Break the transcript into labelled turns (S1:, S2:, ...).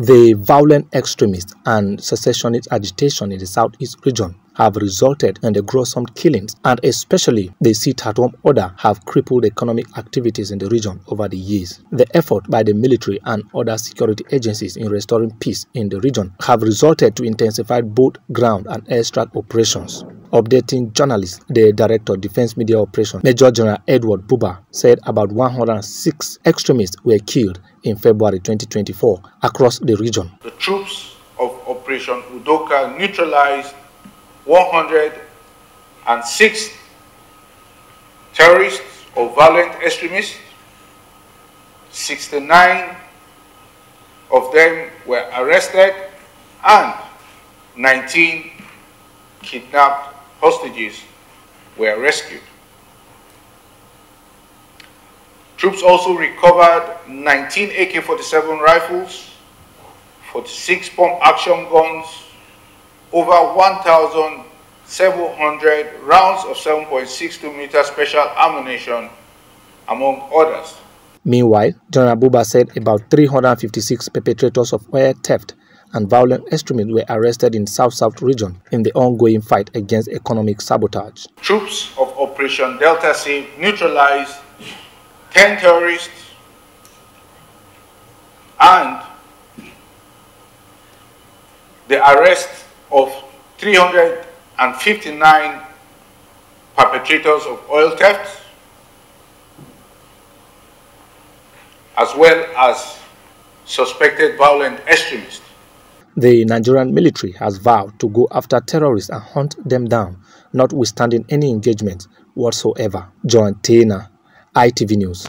S1: The violent extremist and secessionist agitation in the southeast region have resulted in the gruesome killings and especially the sit-at-home order have crippled economic activities in the region over the years. The effort by the military and other security agencies in restoring peace in the region have resulted to intensified both ground and airstrike operations. Updating journalists, the Director of Defense Media Operations, Major General Edward Buba, said about 106 extremists were killed in February 2024 across the region.
S2: The troops of Operation Udo Ka neutralized 106 terrorists or violent extremists. 69 of them were arrested and 19 kidnapped hostages were rescued. Troops also recovered 19 AK-47 rifles, 46 pump-action guns, over 1,700 rounds of 7.62 mm special ammunition, among others.
S1: Meanwhile, General Buba said about 356 perpetrators of oil theft and violent extremists were arrested in South-South region in the ongoing fight against economic sabotage.
S2: Troops of Operation Delta Safe neutralized 10 terrorists and the arrest of 359 perpetrators of oil theft as well as suspected violent extremists.
S1: The Nigerian military has vowed to go after terrorists and hunt them down, notwithstanding any engagement whatsoever. John Taylor, ITV News.